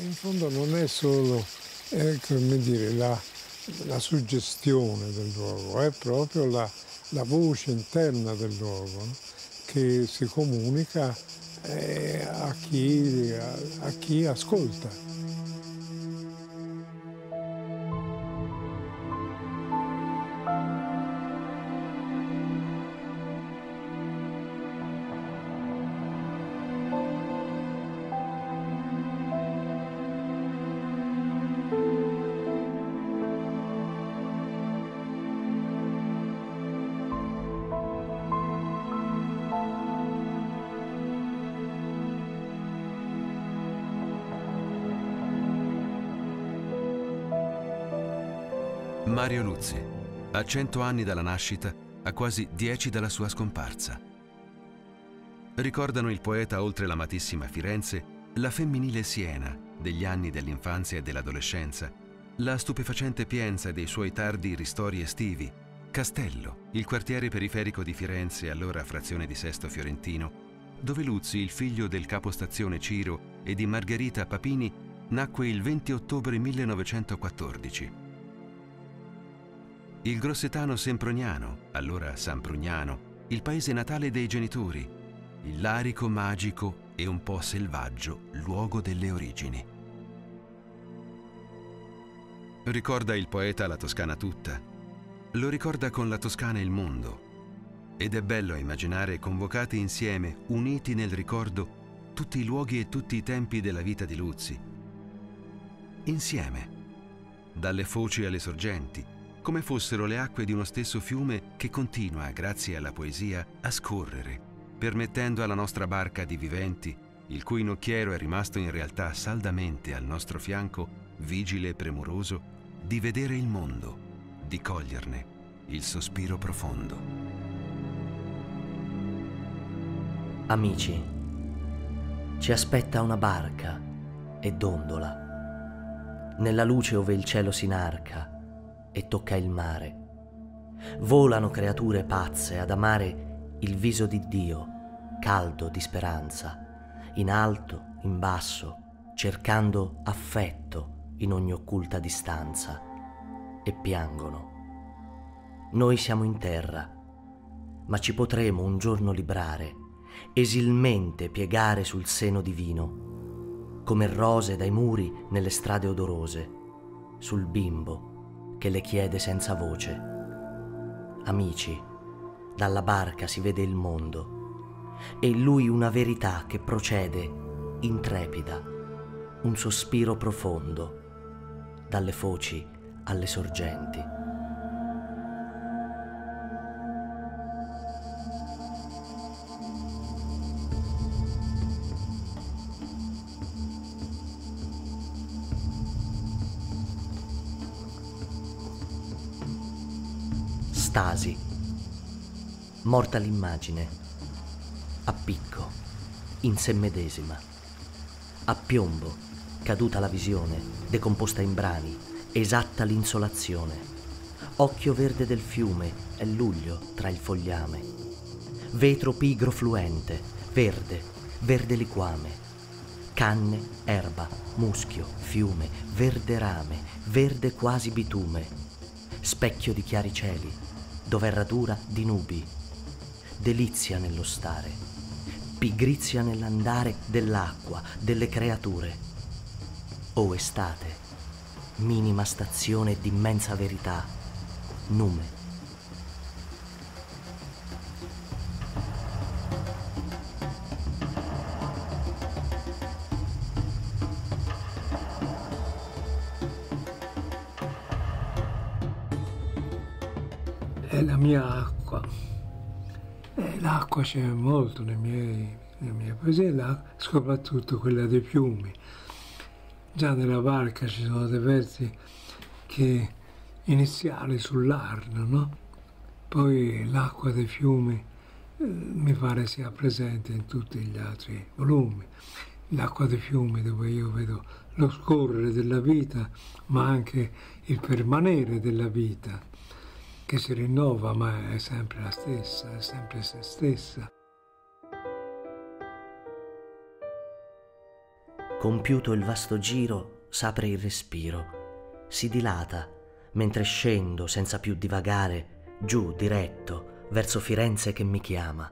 In fondo non è solo eh, dire, la, la, suggestione del luogo, è proprio la, la voce interna del luogo che si comunica eh, a, chi, a, a chi ascolta. Mario Luzzi, a 100 anni dalla nascita, a quasi 10 dalla sua scomparsa. Ricordano il poeta oltre l'amatissima Firenze, la femminile Siena degli anni dell'infanzia e dell'adolescenza, la stupefacente Pienza dei suoi tardi ristori estivi, Castello, il quartiere periferico di Firenze, allora frazione di Sesto Fiorentino, dove Luzzi, il figlio del capostazione Ciro e di Margherita Papini, nacque il 20 ottobre 1914 il grossetano Semprognano, allora San Prugnano, il paese natale dei genitori, il larico magico e un po' selvaggio luogo delle origini. Ricorda il poeta la Toscana tutta, lo ricorda con la Toscana il mondo, ed è bello immaginare convocati insieme, uniti nel ricordo, tutti i luoghi e tutti i tempi della vita di Luzzi. Insieme, dalle foci alle sorgenti, come fossero le acque di uno stesso fiume che continua, grazie alla poesia, a scorrere, permettendo alla nostra barca di viventi, il cui nocchiero è rimasto in realtà saldamente al nostro fianco, vigile e premuroso, di vedere il mondo, di coglierne il sospiro profondo. Amici, ci aspetta una barca e dondola, nella luce ove il cielo si inarca, e tocca il mare. Volano creature pazze ad amare il viso di Dio, caldo di speranza, in alto, in basso, cercando affetto in ogni occulta distanza, e piangono. Noi siamo in terra, ma ci potremo un giorno librare, esilmente piegare sul seno divino, come rose dai muri nelle strade odorose, sul bimbo che le chiede senza voce. Amici, dalla barca si vede il mondo e in lui una verità che procede intrepida, un sospiro profondo, dalle foci alle sorgenti. Stasi. Morta l'immagine, a picco, in sé medesima, a piombo, caduta la visione, decomposta in brani, esatta l'insolazione. Occhio verde del fiume, è luglio tra il fogliame. Vetro pigro fluente, verde, verde liquame. Canne, erba, muschio, fiume, verde rame, verde quasi bitume. Specchio di chiari cieli, doverradura di nubi, delizia nello stare, pigrizia nell'andare dell'acqua, delle creature. O estate, minima stazione d'immensa verità, nume. È la mia acqua. Eh, l'acqua c'è molto nelle mie, nelle mie poesie, soprattutto quella dei fiumi. Già nella barca ci sono dei versi che iniziali sull'Arno, no? Poi l'acqua dei fiumi eh, mi pare sia presente in tutti gli altri volumi. L'acqua dei fiumi dove io vedo lo scorrere della vita, ma anche il permanere della vita che si rinnova ma è sempre la stessa, è sempre se stessa. Compiuto il vasto giro, s'apre il respiro, si dilata, mentre scendo senza più divagare, giù diretto, verso Firenze che mi chiama.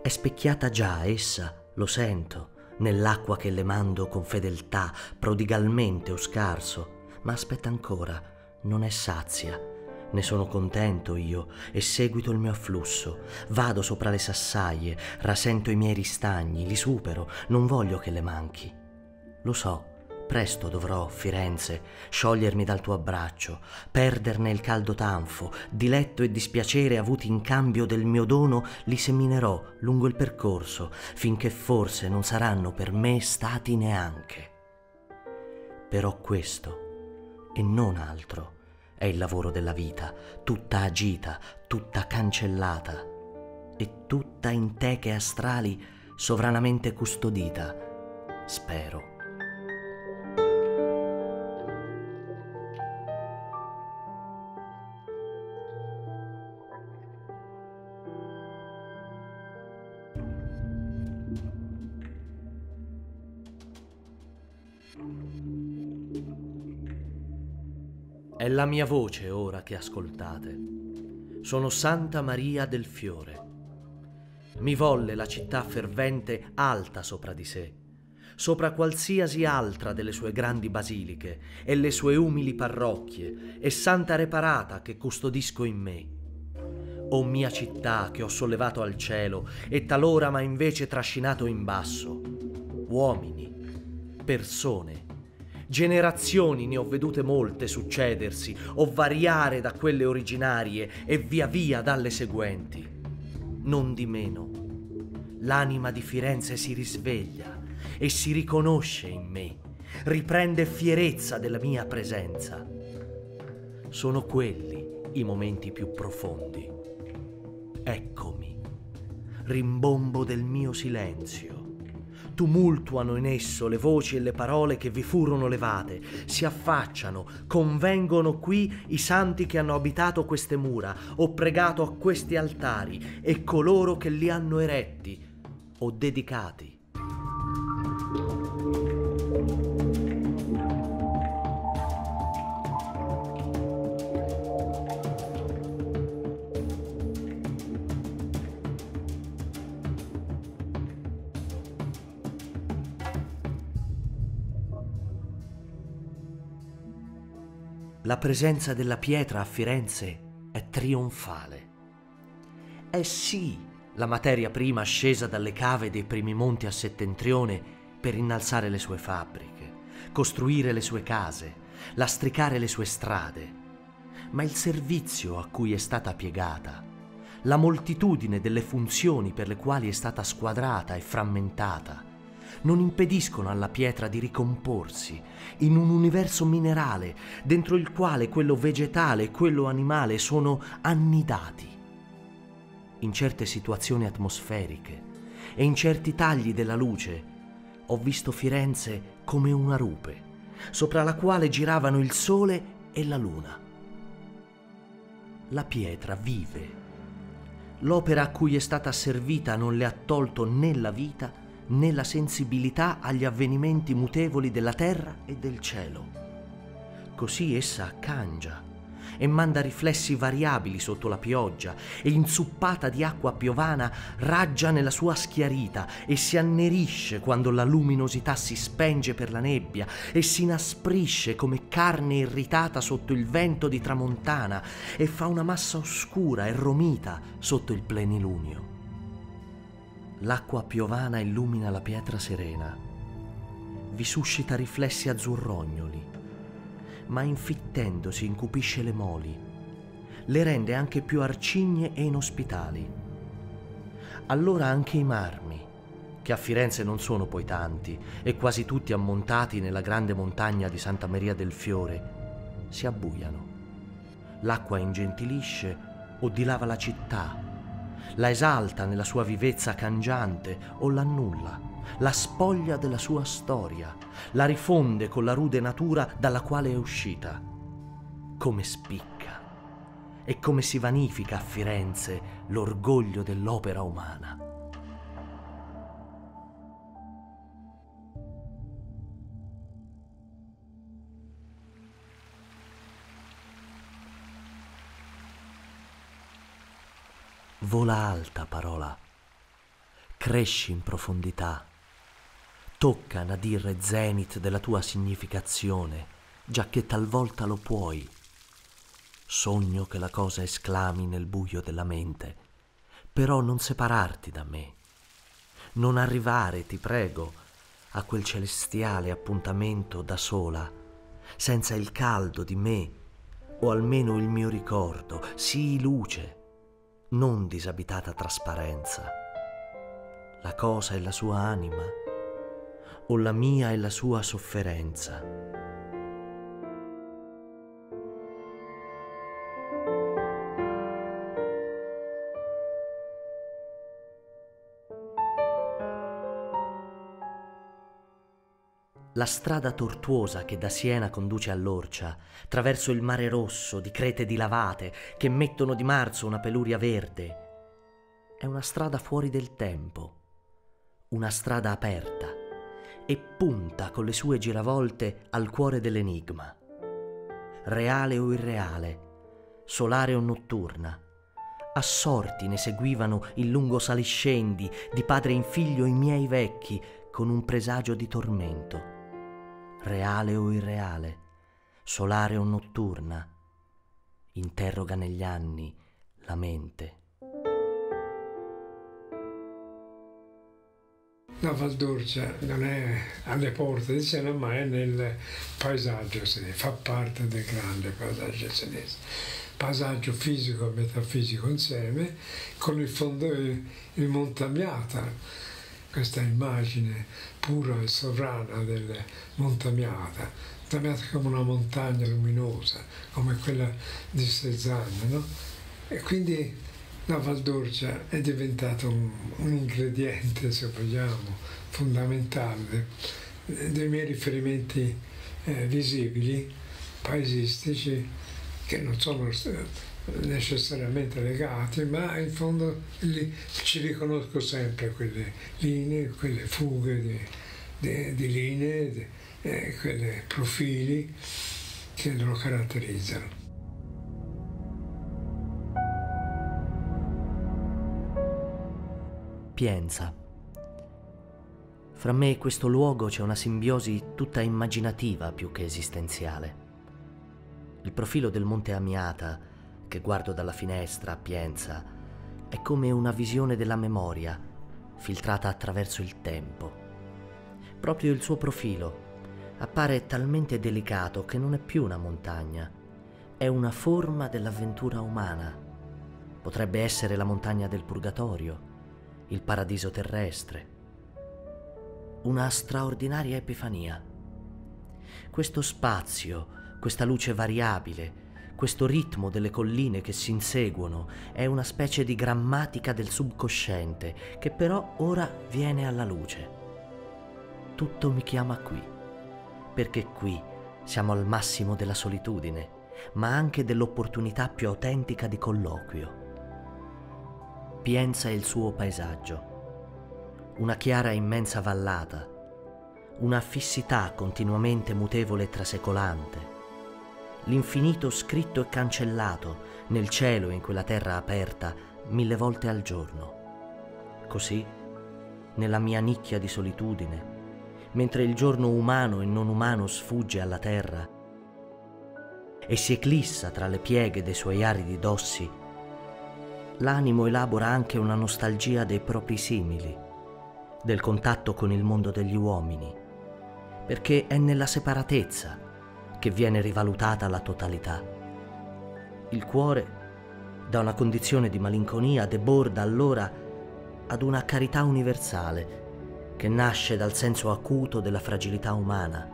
È specchiata già essa, lo sento, nell'acqua che le mando con fedeltà, prodigalmente o scarso, ma aspetta ancora, non è sazia. Ne sono contento io e seguito il mio afflusso. Vado sopra le sassaie, rasento i miei ristagni, li supero, non voglio che le manchi. Lo so, presto dovrò, Firenze, sciogliermi dal tuo abbraccio, perderne il caldo tanfo, diletto e dispiacere avuti in cambio del mio dono li seminerò lungo il percorso, finché forse non saranno per me stati neanche. Però questo, e non altro, è il lavoro della vita, tutta agita, tutta cancellata, e tutta in teche astrali sovranamente custodita, spero. La mia voce ora che ascoltate. Sono Santa Maria del Fiore. Mi volle la città fervente alta sopra di sé, sopra qualsiasi altra delle sue grandi basiliche e le sue umili parrocchie, e santa reparata che custodisco in me. O mia città che ho sollevato al cielo e talora m'ha invece trascinato in basso, uomini, persone, Generazioni ne ho vedute molte succedersi o variare da quelle originarie e via via dalle seguenti. Non di meno, l'anima di Firenze si risveglia e si riconosce in me, riprende fierezza della mia presenza. Sono quelli i momenti più profondi. Eccomi, rimbombo del mio silenzio tumultuano in esso le voci e le parole che vi furono levate, si affacciano, convengono qui i santi che hanno abitato queste mura o pregato a questi altari e coloro che li hanno eretti o dedicati. La presenza della pietra a Firenze è trionfale. È sì la materia prima scesa dalle cave dei primi monti a settentrione per innalzare le sue fabbriche, costruire le sue case, lastricare le sue strade, ma il servizio a cui è stata piegata, la moltitudine delle funzioni per le quali è stata squadrata e frammentata, non impediscono alla pietra di ricomporsi in un universo minerale dentro il quale quello vegetale e quello animale sono annidati. In certe situazioni atmosferiche e in certi tagli della luce ho visto Firenze come una rupe, sopra la quale giravano il sole e la luna. La pietra vive. L'opera a cui è stata servita non le ha tolto né la vita né la sensibilità agli avvenimenti mutevoli della terra e del cielo. Così essa cangia e manda riflessi variabili sotto la pioggia e inzuppata di acqua piovana raggia nella sua schiarita e si annerisce quando la luminosità si spenge per la nebbia e si inasprisce come carne irritata sotto il vento di tramontana e fa una massa oscura e romita sotto il plenilunio. L'acqua piovana illumina la pietra serena, vi suscita riflessi azzurrognoli, ma infittendosi incupisce le moli, le rende anche più arcigne e inospitali. Allora anche i marmi, che a Firenze non sono poi tanti e quasi tutti ammontati nella grande montagna di Santa Maria del Fiore, si abbuiano. L'acqua ingentilisce o dilava la città la esalta nella sua vivezza cangiante o l'annulla, la spoglia della sua storia, la rifonde con la rude natura dalla quale è uscita. Come spicca e come si vanifica a Firenze l'orgoglio dell'opera umana. Vola alta, parola. Cresci in profondità. Tocca nadir zenit della tua significazione, già che talvolta lo puoi. Sogno che la cosa esclami nel buio della mente, però non separarti da me. Non arrivare, ti prego, a quel celestiale appuntamento da sola, senza il caldo di me, o almeno il mio ricordo, sii luce, non disabitata trasparenza. La cosa è la sua anima, o la mia è la sua sofferenza. La strada tortuosa che da Siena conduce all'Orcia, attraverso il mare rosso di crete dilavate che mettono di marzo una peluria verde, è una strada fuori del tempo, una strada aperta e punta con le sue giravolte al cuore dell'enigma. Reale o irreale, solare o notturna, assorti ne seguivano il lungo saliscendi di padre in figlio i miei vecchi con un presagio di tormento reale o irreale, solare o notturna, interroga negli anni la mente. La Valdorcia non è alle porte di Siena, ma è nel paesaggio senese, fa parte del grande paesaggio senese. Paesaggio fisico e metafisico insieme, con il fondo il Monte Amiata, questa immagine pura e sovrana del Montamiata, Montamiata come una montagna luminosa, come quella di Cézanne, no? E quindi la Valdorcia è diventata un, un ingrediente, se vogliamo, fondamentale dei miei riferimenti eh, visibili, paesistici, che non sono necessariamente legati, ma in fondo li, ci riconosco sempre quelle linee, quelle fughe di, di, di linee, eh, quei profili che lo caratterizzano. Pienza. Fra me e questo luogo c'è una simbiosi tutta immaginativa più che esistenziale. Il profilo del Monte Amiata, che guardo dalla finestra a Pienza è come una visione della memoria filtrata attraverso il tempo. Proprio il suo profilo appare talmente delicato che non è più una montagna, è una forma dell'avventura umana. Potrebbe essere la montagna del purgatorio, il paradiso terrestre. Una straordinaria epifania. Questo spazio, questa luce variabile, questo ritmo delle colline che si inseguono è una specie di grammatica del subconsciente che però ora viene alla luce. Tutto mi chiama qui, perché qui siamo al massimo della solitudine, ma anche dell'opportunità più autentica di colloquio. Pienza il suo paesaggio, una chiara immensa vallata, una fissità continuamente mutevole e trasecolante, l'infinito scritto e cancellato nel cielo e in quella terra aperta mille volte al giorno. Così, nella mia nicchia di solitudine, mentre il giorno umano e non umano sfugge alla terra e si eclissa tra le pieghe dei suoi aridi dossi, l'animo elabora anche una nostalgia dei propri simili, del contatto con il mondo degli uomini, perché è nella separatezza che viene rivalutata la totalità. Il cuore, da una condizione di malinconia, deborda allora ad una carità universale che nasce dal senso acuto della fragilità umana,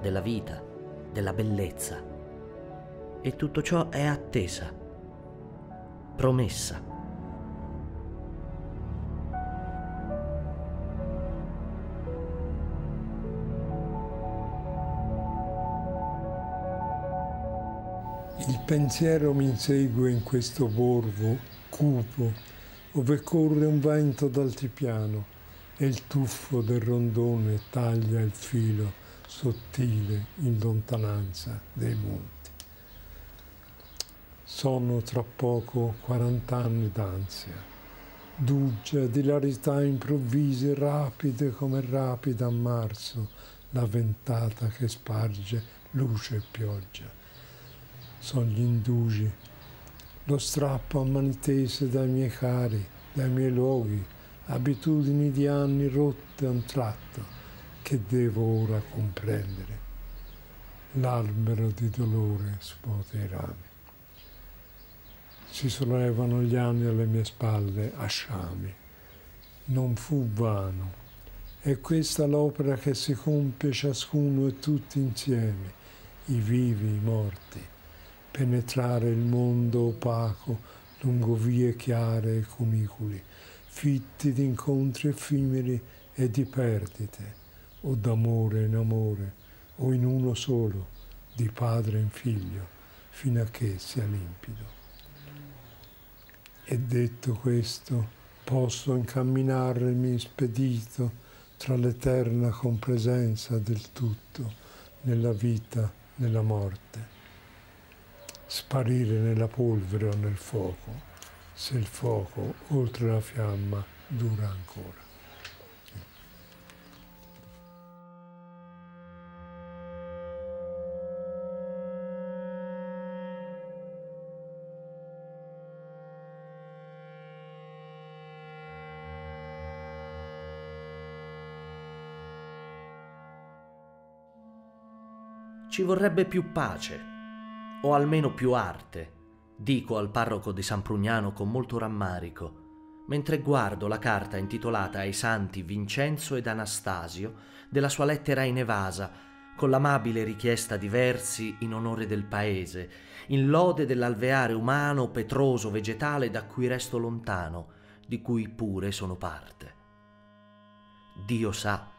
della vita, della bellezza. E tutto ciò è attesa, promessa. Il pensiero mi insegue in questo borgo cupo, dove corre un vento d'altipiano e il tuffo del rondone taglia il filo sottile in lontananza dei monti. Sono tra poco 40 anni d'ansia, d'uggia, di larità improvvise, rapide come rapida a marzo, la ventata che sparge luce e pioggia. Sono gli indugi, lo strappo a mani tese dai miei cari, dai miei luoghi, abitudini di anni rotte a un tratto che devo ora comprendere. L'albero di dolore scuote i rami. Si sollevano gli anni alle mie spalle a sciami. Non fu vano. È questa l'opera che si compie ciascuno e tutti insieme, i vivi, i morti, penetrare il mondo opaco lungo vie chiare e cunicoli, fitti di incontri effimeri e di perdite, o d'amore in amore, o in uno solo, di padre in figlio, fino a che sia limpido. E detto questo, posso incamminarmi spedito tra l'eterna compresenza del tutto nella vita, nella morte, sparire nella polvere o nel fuoco, se il fuoco oltre la fiamma dura ancora. Ci vorrebbe più pace, o almeno più arte, dico al parroco di San Prugnano con molto rammarico, mentre guardo la carta intitolata ai santi Vincenzo ed Anastasio della sua lettera in evasa, con l'amabile richiesta di versi in onore del paese, in lode dell'alveare umano petroso vegetale da cui resto lontano, di cui pure sono parte. Dio sa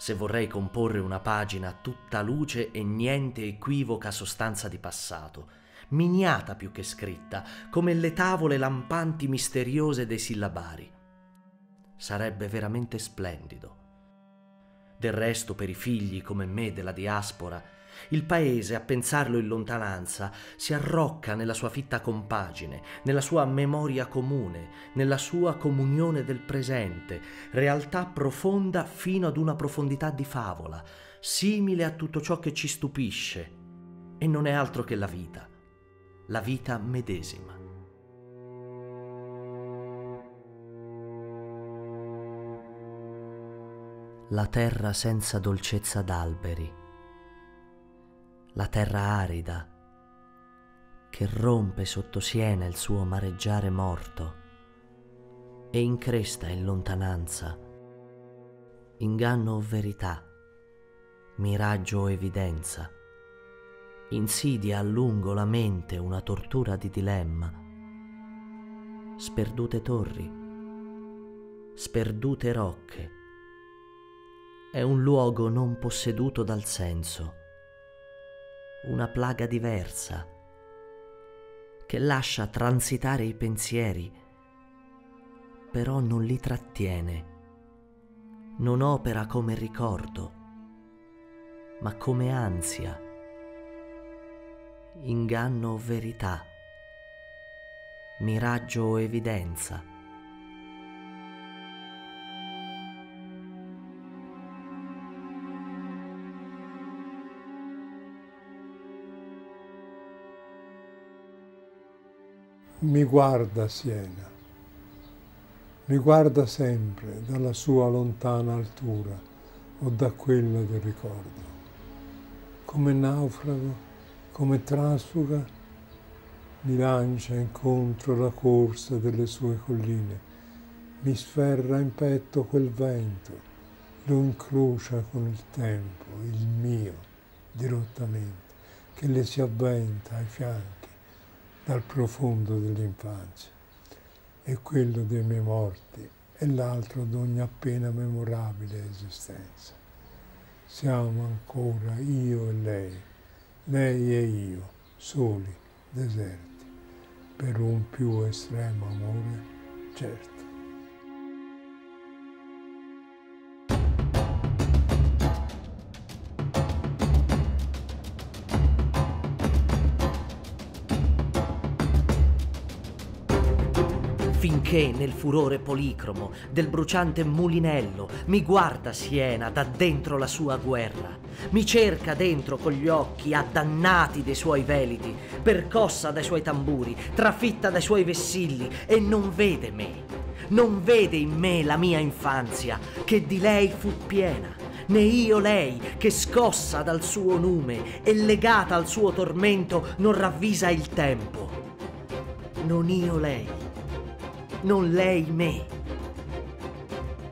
se vorrei comporre una pagina tutta luce e niente equivoca sostanza di passato, miniata più che scritta, come le tavole lampanti misteriose dei sillabari. Sarebbe veramente splendido. Del resto, per i figli come me della diaspora, il paese, a pensarlo in lontananza, si arrocca nella sua fitta compagine, nella sua memoria comune, nella sua comunione del presente, realtà profonda fino ad una profondità di favola, simile a tutto ciò che ci stupisce. E non è altro che la vita, la vita medesima. La terra senza dolcezza d'alberi la terra arida che rompe sotto Siena il suo mareggiare morto e incresta in lontananza. Inganno o verità, miraggio o evidenza, insidia a lungo la mente una tortura di dilemma, sperdute torri, sperdute rocche, è un luogo non posseduto dal senso una plaga diversa che lascia transitare i pensieri, però non li trattiene, non opera come ricordo, ma come ansia, inganno o verità, miraggio o evidenza mi guarda Siena, mi guarda sempre dalla sua lontana altura o da quella del ricordo. Come naufrago, come trasfuga, mi lancia incontro la corsa delle sue colline, mi sferra in petto quel vento, lo incrocia con il tempo, il mio, dirottamente, che le si avventa ai fianchi dal profondo dell'infanzia e quello dei miei morti e l'altro d'ogni appena memorabile esistenza. Siamo ancora io e lei, lei e io, soli, deserti, per un più estremo amore, certo. Finché nel furore policromo del bruciante mulinello mi guarda Siena da dentro la sua guerra, mi cerca dentro con gli occhi addannati dei suoi veliti, percossa dai suoi tamburi, trafitta dai suoi vessilli e non vede me. Non vede in me la mia infanzia, che di lei fu piena, né io lei, che scossa dal suo nume e legata al suo tormento non ravvisa il tempo. Non io lei, non lei me,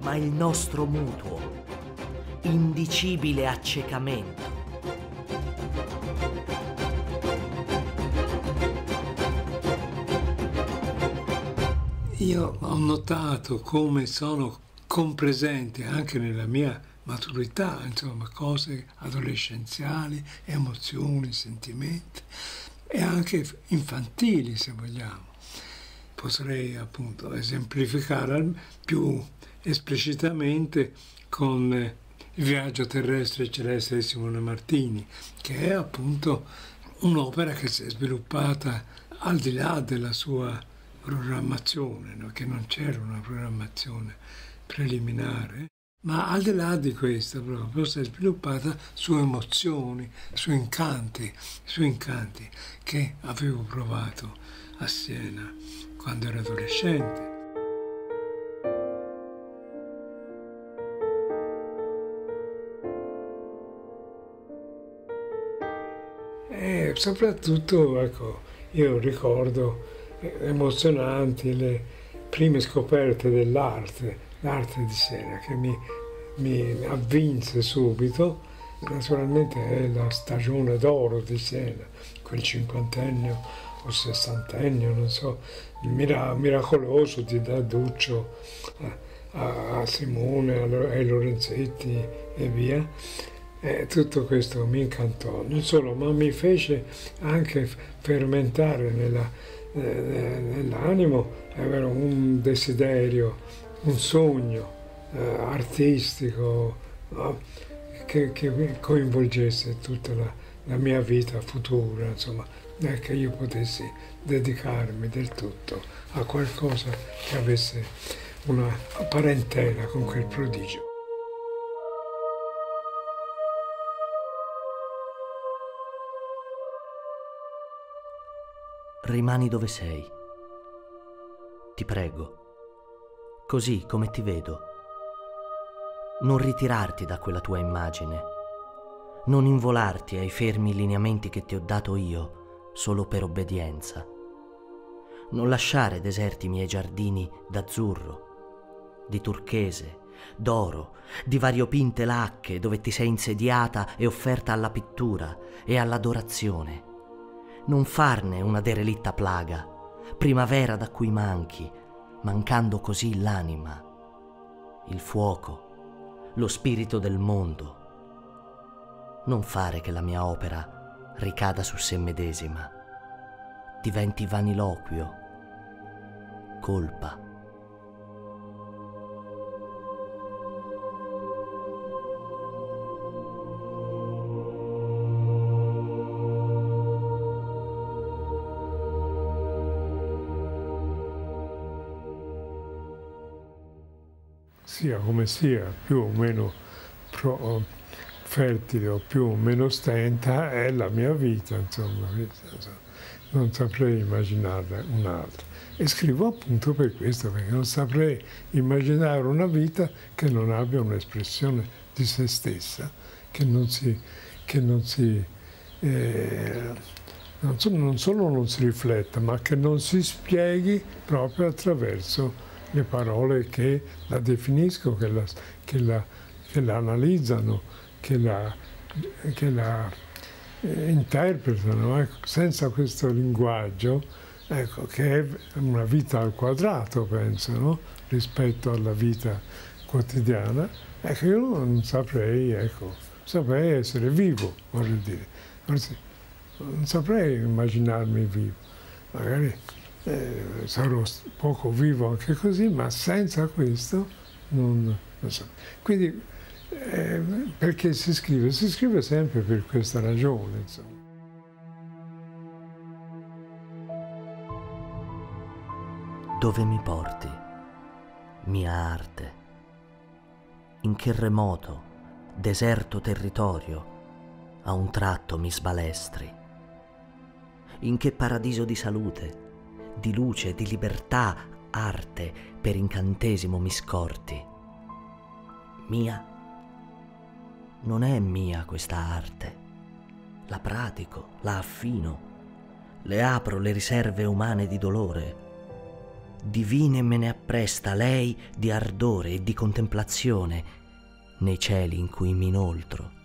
ma il nostro mutuo, indicibile accecamento. Io ho notato come sono compresenti anche nella mia maturità, insomma, cose adolescenziali, emozioni, sentimenti e anche infantili, se vogliamo. Potrei appunto esemplificare più esplicitamente con il viaggio terrestre celeste di Simone Martini, che è appunto un'opera che si è sviluppata al di là della sua programmazione, no? che non c'era una programmazione preliminare, ma al di là di questo proprio si è sviluppata su emozioni, su incanti, su incanti che avevo provato a Siena quando ero adolescente. E soprattutto, ecco, io ricordo emozionanti le prime scoperte dell'arte, l'arte di Siena, che mi, mi avvinse subito. Naturalmente è la stagione d'oro di Siena, quel cinquantennio o sessantennio, non so, mira, miracoloso di da Duccio a, a Simone, ai Lorenzetti e via. E tutto questo mi incantò, non solo, ma mi fece anche fermentare nella, eh, nell'animo avere un desiderio, un sogno eh, artistico no? che, che, coinvolgesse tutta la, la, mia vita futura, insomma, e che io potessi dedicarmi del tutto a qualcosa che avesse una parentela con quel prodigio. rimani dove sei. Ti prego, così come ti vedo. Non ritirarti da quella tua immagine, non involarti ai fermi lineamenti che ti ho dato io solo per obbedienza. Non lasciare deserti i miei giardini d'azzurro, di turchese, d'oro, di variopinte lacche dove ti sei insediata e offerta alla pittura e all'adorazione non farne una derelitta plaga, primavera da cui manchi, mancando così l'anima, il fuoco, lo spirito del mondo. Non fare che la mia opera ricada su se medesima, diventi vaniloquio, colpa. Sia come sia, più o meno pro, fertile o più o meno stenta, è la mia vita, insomma, non saprei immaginarne un'altra. E scrivo appunto per questo, perché non saprei immaginare una vita che non abbia un'espressione di se stessa, che non si, che non si eh, non, so, non solo non si rifletta, ma che non si spieghi proprio attraverso le parole che la definiscono, che la, che la, che la analizzano, che la, che la eh, interpretano. Ecco, senza questo linguaggio, ecco, che è una vita al quadrato, penso, no? rispetto alla vita quotidiana, ecco, io non saprei, ecco, saprei essere vivo, voglio dire. Non saprei immaginarmi vivo. Magari eh, sarò poco vivo anche così, ma senza questo non, non so. Quindi eh, perché si scrive? Si scrive sempre per questa ragione. Insomma. Dove mi porti, mia arte? In che remoto, deserto territorio a un tratto mi sbalestri? In che paradiso di salute, di luce, di libertà, arte per incantesimo mi scorti? Mia? Non è mia questa arte. La pratico, la affino, le apro le riserve umane di dolore. Divine me ne appresta lei di ardore e di contemplazione nei cieli in cui mi inoltro